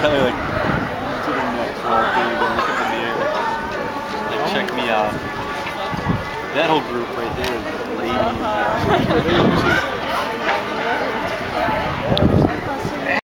Kind of like Me out. That whole group right there is ladies.